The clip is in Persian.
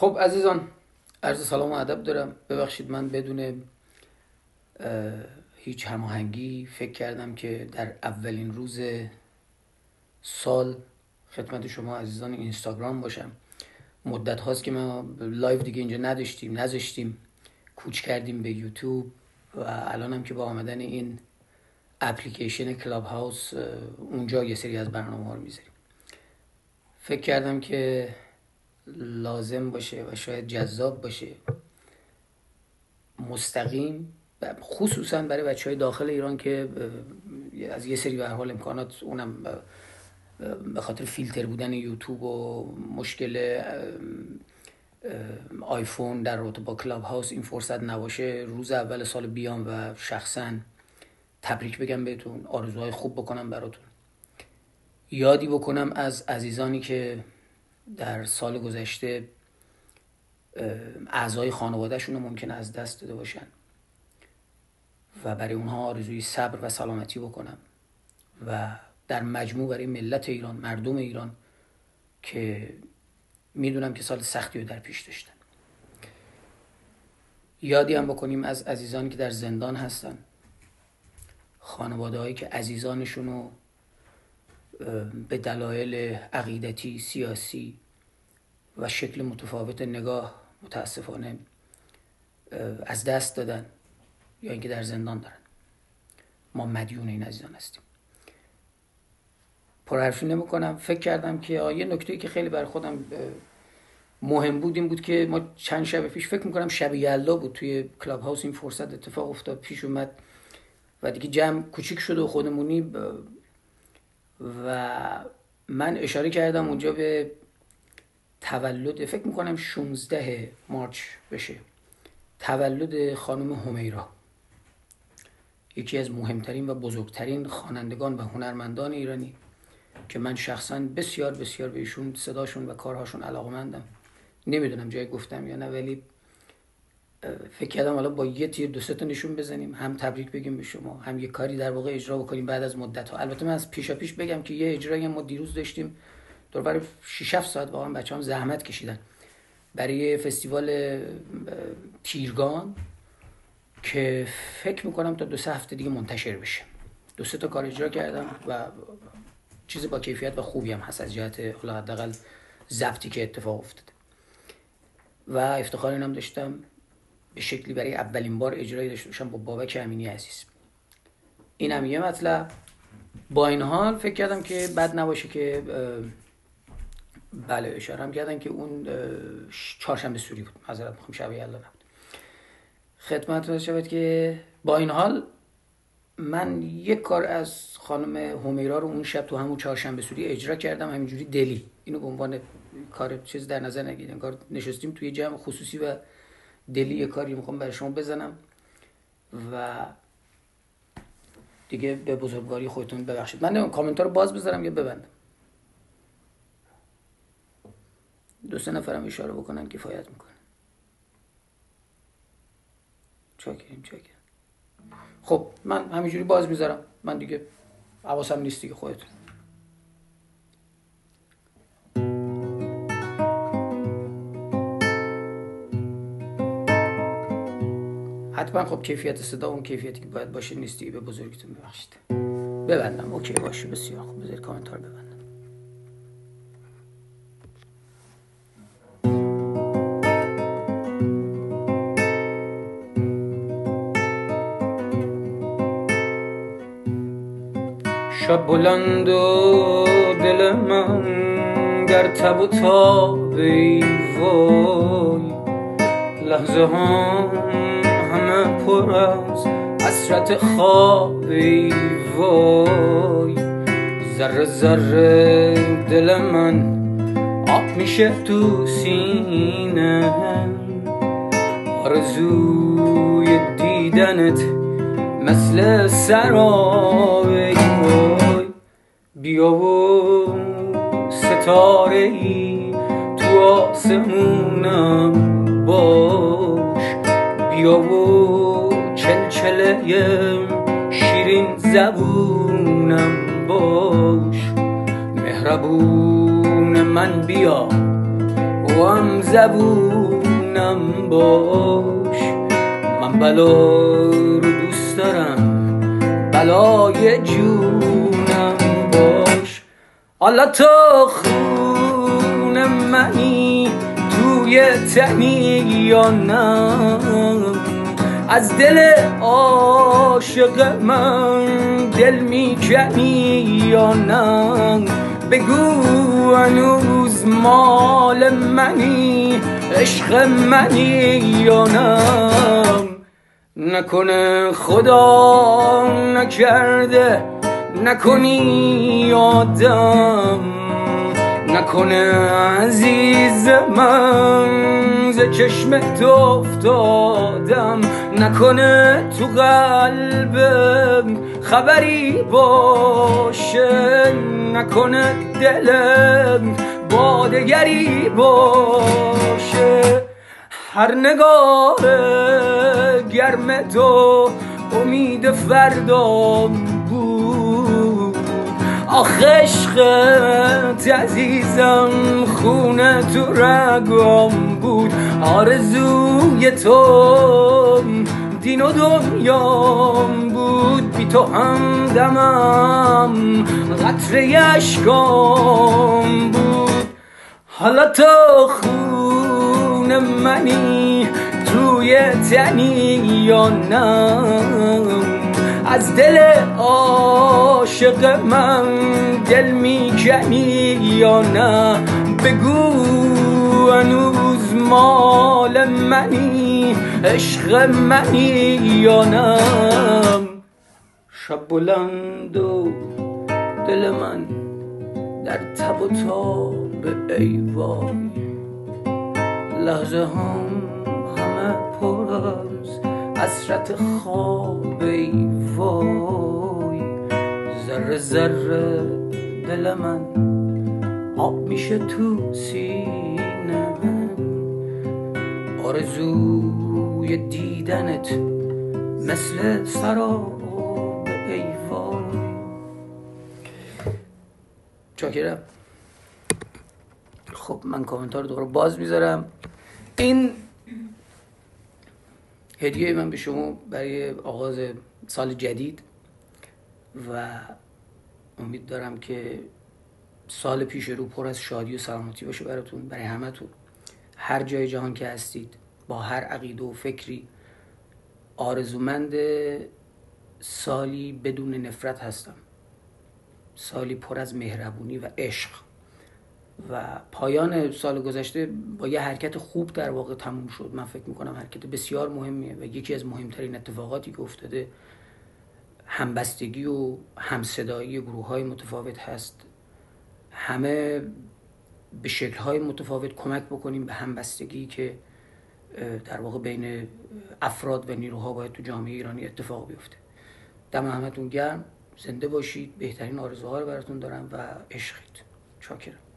خب عزیزان عرض سلام و ادب دارم. ببخشید من بدون هیچ هماهنگی فکر کردم که در اولین روز سال خدمت شما عزیزان اینستاگرام باشم. مدت هاست که ما live دیگه اینجا نداشتیم نذاشتیم. کوچ کردیم به یوتیوب و الان هم که با آمدن این اپلیکیشن کلاب هاوس اونجا یه سری از برنامه ها رو می‌ذاریم. فکر کردم که لازم باشه و شاید جذاب باشه. مستقیم خصوصا برای بچه های داخل ایران که از یه سری به حال امکانات اونم به خاطر فیلتر بودن یوتیوب و مشکل آیفون در رابطه با کلاب هاوس این فرصت نباشه روز اول سال بیام و شخصا تبریک بگم بهتون آرزوهای خوب بکنم براتون. یادی بکنم از عزیزانی که در سال گذشته اعضای خانوادهشون رو ممکن از دست داده باشن و برای اونها آرزوی صبر و سلامتی بکنم و در مجموع برای ملت ایران مردم ایران که می‌دونم که سال سختی رو در پیش داشتن. یادی هم بکنیم از عزیزانی که در زندان هستن خانواده هایی که عزیزانشون رو به دلایل عقیدتی سیاسی و شکل متفاوت نگاه متاسفانه از دست دادن یا اینکه در زندان دارن. ما مدیون این عزیزان هستیم. پرحرفی نمی کنم. فکر کردم که یه نکته که خیلی بر خودم مهم بود این بود که ما چند شب پیش فکر می‌کنم شب یلدا بود توی کلاب هاوس این فرصت اتفاق افتاد پیش اومد و دیگه جمع کوچیک شده و خودمونی و من اشاره کردم اونجا به تولد فکر می‌کنم 16 مارچ بشه. تولد خانم همیرا. یکی از مهمترین و بزرگترین خوانندگان و هنرمندان ایرانی که من شخصا بسیار بسیار به ایشون صداشون و کارهاشون علاقمندم نمی‌دونم جای گفتم یا نه ولی فکر کردم حالا با یه تیر دو تا نشون بزنیم هم تبریک بگیم به شما هم یه کاری در واقع اجرا بکنیم بعد از مدت ها البته من از پیشا پیش بگم که یه اجرایی ما دیروز داشتیم. دور برای 6 7 ساعت واقعا بچه هم زحمت کشیدن. برای فستیوال تیرگان که فکر می‌کنم تا دو سه هفته دیگه منتشر بشه. دو سه تا کار اجرا کردم و چیز با کیفیت و خوبی هم هست از جهت حداقل ضبطی که اتفاق افتاده. و افتخار اینم داشتم به شکلی برای اولین بار اجرایی داشته باشم با بابک امینی عزیز. این هم یه مطلب. با این حال فکر کردم که بد نباشه که بله اشاره هم کردن که اون چهارشنبه سوری بود. معذرت می‌خوام شب یلدا نبود. خدمت شود که با این حال من یک کار از خانم همیرا رو اون شب تو همون چهارشنبه سوری اجرا کردم. همینجوری دلی. اینو به عنوان کار چیز در نظر نگیرید. کار نشستیم توی جمع خصوصی و دلی یه کاری می‌خوام برای شما بزنم. و دیگه به بزرگواری خودتون ببخشید. من کامنتار رو باز بذارم یا ببندم؟ دو سه نفرم اشاره بکنن کفایت می‌کنه چاکریم چاکریم. خب من همینجوری باز می‌ذارم. من دیگه حواسم نیست دیگه خودتون. حتما خب کیفیت صدا اون کیفیتی که باید باشه نیستی به بزرگتون ببخشید. ببندم. اوکی باشه. بسیار خوب. بذارید کامنتار ببندم. شب بلند و دل من گر تب و وای. لحظه هم همه پر از حسرت خواب وای. ذره ذره دل من آب میشه تو سینه. آرزوی دیدنت مثل سرابه بیا و ستاره ای تو آسمونم باش. بیا و چلچله شیرین زبونم باش. مهربون من بیا تو هم زبونم باش. من بلا رو دوست دارم بلای باش حالا تو خون منی توی تنی یا نه؟ از دل عاشق من دل می‌کنی یا نه؟ بگو هنوز مال منی عشق منی یا نه؟ نکنه خدا نکرده نکنی آدم نکنه عزیز من. ز چشم تو افتادم نکنه تو قلبم خبری باشه. نکنه دلم بادگری باشه. هر نگاه گرم تو امید فردام. آخ عشقت عزیزم خونه تو رگام بود. آرزوی تو دین و دنیام بود. بی تو هم دمم قطره اشکام بود. حالا تو خون منی توی تنی یا نه؟ از دل عاشق من دل می‌کنی یا نه؟ بگو هنوز مال منی عشق منی یا نه؟ شب بلند و دل من در تب و تاب ای وای. لحظه هم همه پر از حسرت خواب ای وای. ذره ذره دل من آب میشه تو سینه آرزوی دیدنت مثل سراب چاکرم خب من کامنتار دوباره باز می‌ذارم. این هدیه من به شما برای آغاز سال جدید و امید دارم که سال پیش رو پر از شادی و سلامتی باشه براتون برای همتون. هر جای جهان که هستید با هر عقیده و فکری آرزومند سالی بدون نفرت هستم. سالی پر از مهربونی و عشق. و پایان سال گذشته با یه حرکت خوب در واقع تموم شد. من فکر می‌کنم حرکت بسیار مهمیه و یکی از مهمترین اتفاقاتی که افتاده همبستگی و همصدایی گروه های متفاوت هست. همه به شکل های متفاوت کمک بکنیم به همبستگی که در واقع بین افراد و نیروها باید تو جامعه ایرانی اتفاق بیفته. دم همتون گرم. زنده باشید. بهترین آرزوها رو براتون دارم و عشقید. چاکرم.